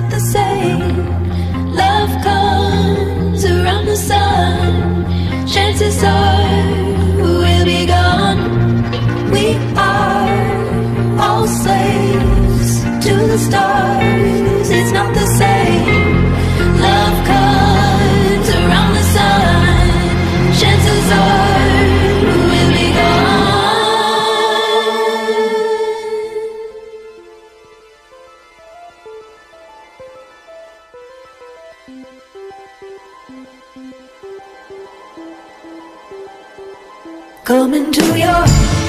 not the same. Love comes around the sun. Chances are we'll be gone. We are all slaves to the stars. Gone. Come into your